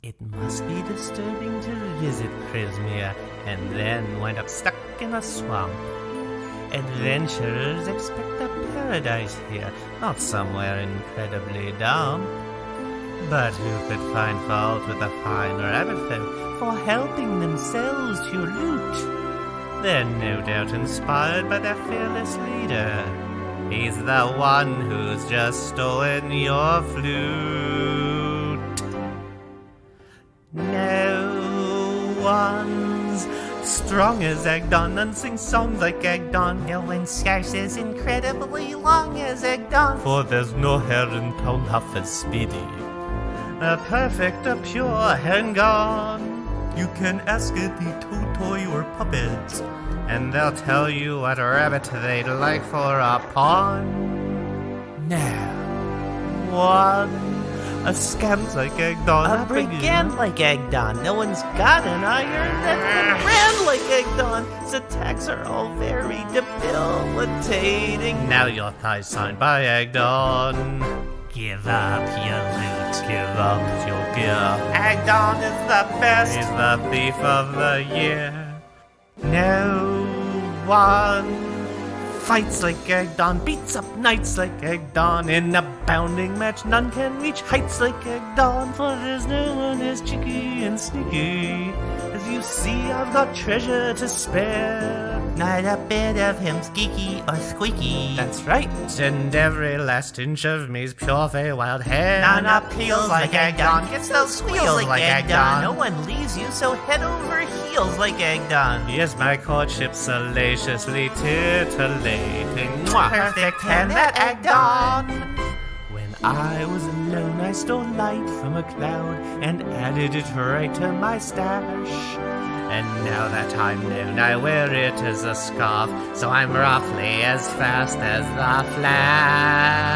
It must be disturbing to visit Prismeer and then wind up stuck in a swamp. Adventurers expect a paradise here, not somewhere incredibly dumb. But who could find fault with a fine rabbit folk for helping themselves to loot? They're no doubt inspired by their fearless leader. He's the one who's just stolen your flute. One's strong as Agdon, and sings songs like Agdon. No one scarce as incredibly long as Agdon. For there's no hare in town half as speedy. A perfect, a pure Hengon. You can ask any toy or puppets, and they'll tell you what rabbit they'd like for a pawn. Now, one. A scam's like Agdon. A brigand like Agdon. No one's got an iron that can ah. brand like Agdon. His attacks are all very debilitating. Now your thighs signed by Agdon. Give up your loot. Give up your gear. Agdon is the best. He's the thief of the year. No one fights like Agdon, beats up knights like Agdon. In a bounding match, none can reach heights like Agdon, for there's no one as cheeky and sneaky. You see, I've got treasure to spare. Not a bit of him's geeky or squeaky. That's right. And every last inch of me's pure Feywild hare. None appeals like Agdon, gets those squeals like Agdon. No one leaves you so head over heels like Agdon. Yes, my courtship salaciously titillating. Mwah. Perfect hand that Agdon. I was alone, I stole light from a cloud and added it right to my stash. And now that I'm known, I wear it as a scarf, so I'm roughly as fast as the Flash.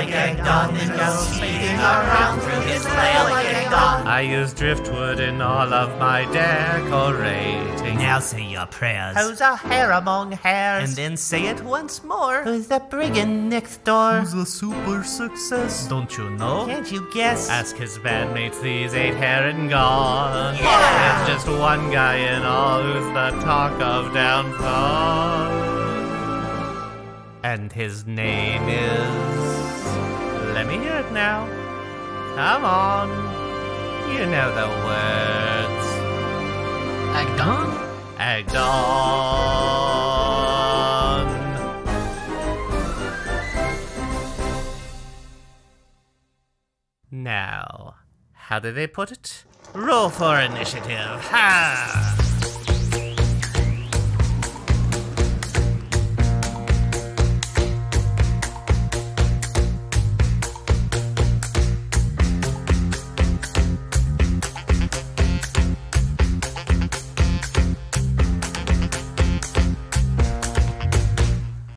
Like Agdon, then goes speeding around through his lair like Agdon. I use driftwood in all of my decorating. Now say your prayers. Who's a hare among hares? And then say it once more. Who's the brigand next door? Who's a super success? Don't you know? Can't you guess? Ask his bandmates, these eight hair and gone. Yeah. There's just one guy in all who's the talk of downfall. And his name is. Let me hear it now. Come on. You know the words. Agdon? Agdon. Now, how do they put it? Roll for initiative. Ha!